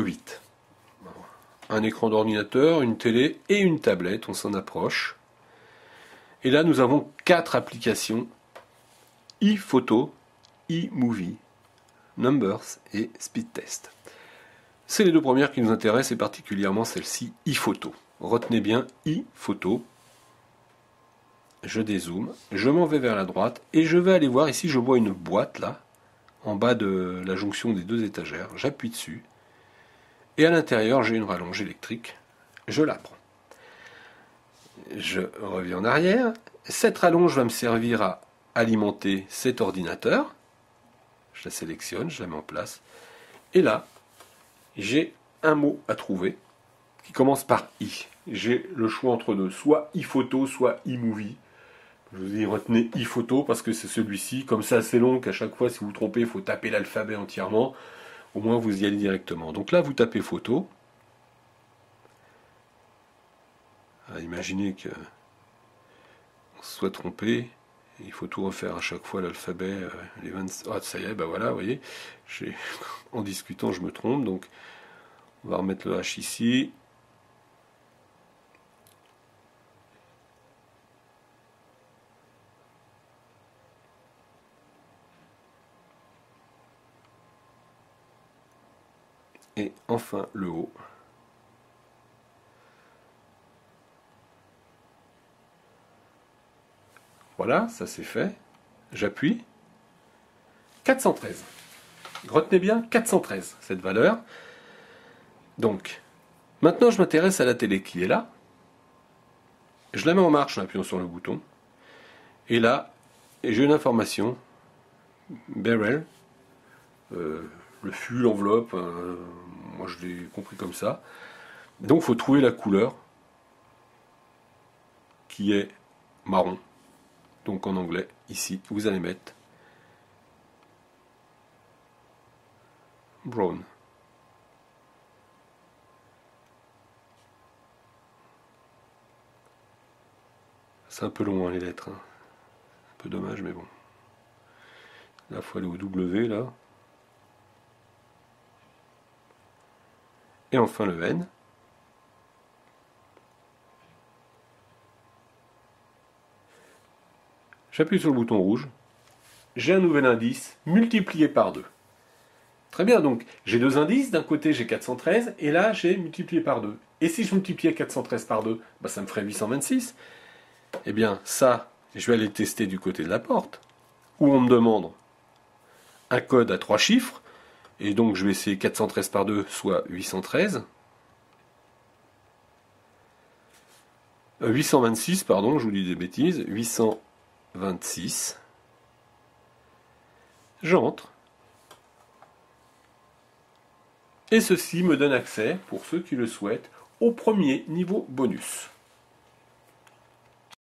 8. Un écran d'ordinateur, une télé et une tablette, on s'en approche. Et là, nous avons quatre applications e-photo, e-movie, Numbers et Speed Test. C'est les deux premières qui nous intéressent et particulièrement celle-ci e-photo. Retenez bien e-photo. Je dézoome, je m'en vais vers la droite et je vais aller voir ici, je vois une boîte là, en bas de la jonction des deux étagères. J'appuie dessus et à l'intérieur j'ai une rallonge électrique. Je la prends. Je reviens en arrière. Cette rallonge va me servir à alimenter cet ordinateur. Je la sélectionne, je la mets en place. Et là, j'ai un mot à trouver qui commence par i. J'ai le choix entre deux, soit e-photo, soit e-movie. Je vous dis retenez e-photo parce que c'est celui-ci. Comme ça, c'est long qu'à chaque fois, si vous vous trompez, il faut taper l'alphabet entièrement. Au moins, vous y allez directement. Donc là, vous tapez photo. Ah, imaginez que on se soit trompé. Il faut tout refaire à chaque fois l'alphabet. Euh, les 20... Ah, ça y est, bah voilà, vous voyez. En discutant, je me trompe. Donc, on va remettre le H ici. Et enfin le haut. Voilà, ça c'est fait. J'appuie. 413. Retenez bien 413, cette valeur. Donc, maintenant je m'intéresse à la télé qui est là. Je la mets en marche en appuyant sur le bouton. Et là, j'ai une information. Barrel. Euh, le fût, l'enveloppe. Euh, moi je l'ai compris comme ça. Donc il faut trouver la couleur qui est marron. Donc en anglais, ici, vous allez mettre brown. C'est un peu long hein, les lettres. Hein. Un peu dommage, mais bon. Là, il faut aller au W là. Et enfin le N. J'appuie sur le bouton rouge. J'ai un nouvel indice multiplié par 2. Très bien, donc j'ai deux indices. D'un côté, j'ai 413 et là, j'ai multiplié par 2. Et si je multipliais 413 par 2, bah, ça me ferait 826. Eh bien, ça, je vais aller tester du côté de la porte, où on me demande un code à trois chiffres. Et donc, je vais essayer 413 par 2, soit 813. 826, pardon, je vous dis des bêtises. 800 26. J'entre. Et ceci me donne accès, pour ceux qui le souhaitent, au premier niveau bonus.